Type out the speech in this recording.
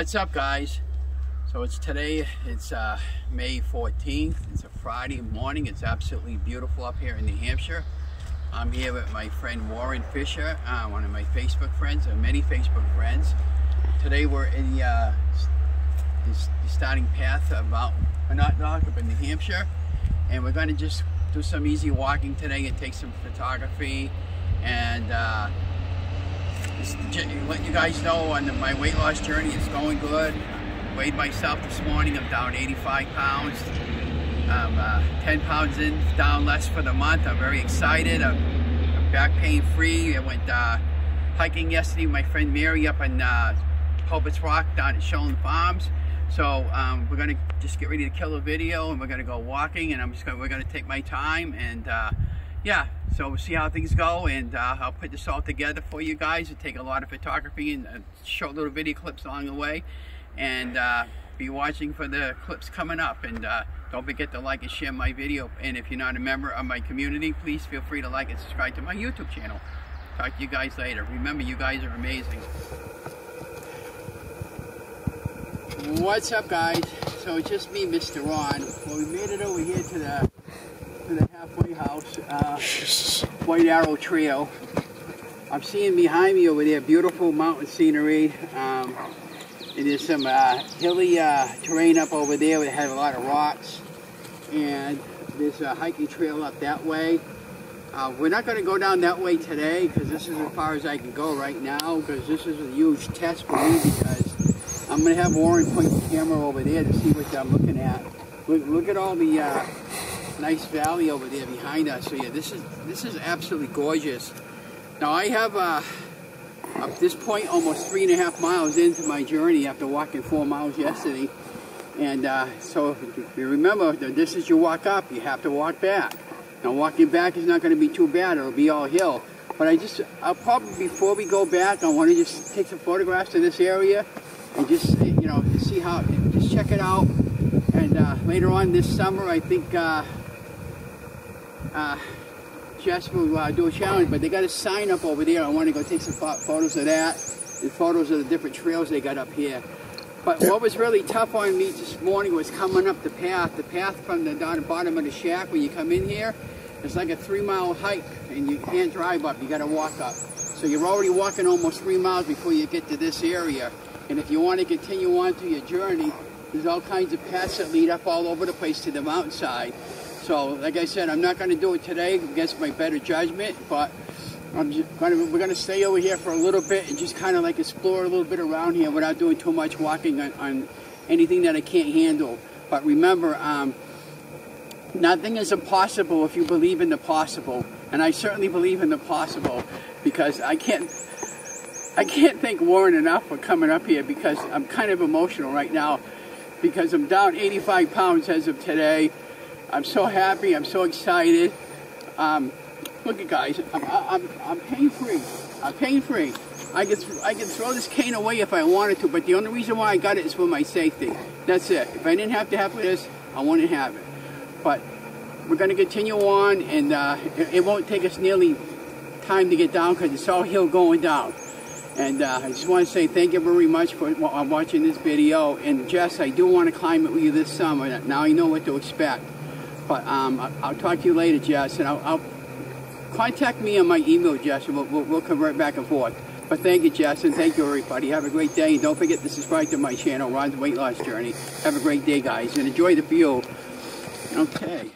What's up guys? So it's today, it's uh, May 14th. It's a Friday morning. It's absolutely beautiful up here in New Hampshire. I'm here with my friend Warren Fisher, uh, one of my Facebook friends, and many Facebook friends. Today we're in the, uh, the starting path of Mount Monadnock up in New Hampshire. And we're gonna just do some easy walking today and take some photography and let you guys know on my weight loss journey it's going good. Weighed myself this morning, I'm down 85 pounds. I'm uh, 10 pounds in, down less for the month. I'm very excited. I'm, I'm back pain free. I went uh, hiking yesterday with my friend Mary up in uh, Rock down at Shown Farms. So um, we're gonna just get ready to kill a video and we're gonna go walking and I'm just gonna, we're gonna take my time and uh, yeah, so we'll see how things go and uh, I'll put this all together for you guys and take a lot of photography and uh, show little video clips along the way and uh, be watching for the clips coming up and uh, don't forget to like and share my video and if you're not a member of my community please feel free to like and subscribe to my YouTube channel. Talk to you guys later. Remember you guys are amazing. What's up guys? So it's just me, Mr. Ron. Well, we made it over here to the to the halfway house, uh, White Arrow Trail. I'm seeing behind me over there beautiful mountain scenery. Um, and there's some uh, hilly uh, terrain up over there that has a lot of rocks. And there's a hiking trail up that way. Uh, we're not going to go down that way today because this is as far as I can go right now because this is a huge test for me because I'm going to have Warren point the camera over there to see what I'm looking at. Look, look at all the uh, nice valley over there behind us. So yeah, this is this is absolutely gorgeous. Now I have uh, at this point almost three and a half miles into my journey after walking four miles yesterday. And uh, so remember, the distance you walk up, you have to walk back. Now walking back is not going to be too bad. It'll be all hill. But I just, I'll probably, before we go back, I want to just take some photographs of this area and just, you know, see how, just check it out. And uh, later on this summer, I think uh, uh, will uh, do a challenge, but they got a sign up over there. I want to go take some photos of that and photos of the different trails they got up here. But what was really tough on me this morning was coming up the path. The path from the down the bottom of the shack when you come in here, it's like a three mile hike and you can't drive up, you got to walk up. So you're already walking almost three miles before you get to this area. And if you want to continue on to your journey, there's all kinds of paths that lead up all over the place to the mountainside. So, like I said, I'm not going to do it today against my better judgment, but I'm gonna, we're going to stay over here for a little bit and just kind of like explore a little bit around here without doing too much walking on, on anything that I can't handle. But remember, um, nothing is impossible if you believe in the possible. And I certainly believe in the possible because I can't I can't thank Warren enough for coming up here because I'm kind of emotional right now because I'm down 85 pounds as of today. I'm so happy. I'm so excited. Um, look at guys, I'm, I'm, I'm pain-free. I'm pain-free. I can, I can throw this cane away if I wanted to, but the only reason why I got it is for my safety. That's it. If I didn't have to have this, I wouldn't have it. But we're going to continue on, and uh, it, it, won't take us nearly time to get down because it's all hill going down. And uh, I just want to say thank you very much for watching this video. And Jess, I do want to climb it with you this summer. Now I know what to expect. But um, I'll talk to you later, Jess, and I'll, I'll contact me on my email, Jess, and we'll, we'll, we'll convert back and forth. But thank you, Jess, and thank you, everybody. Have a great day, and don't forget to subscribe to my channel, Ron's Weight Loss Journey. Have a great day, guys, and enjoy the view. Okay.